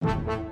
you.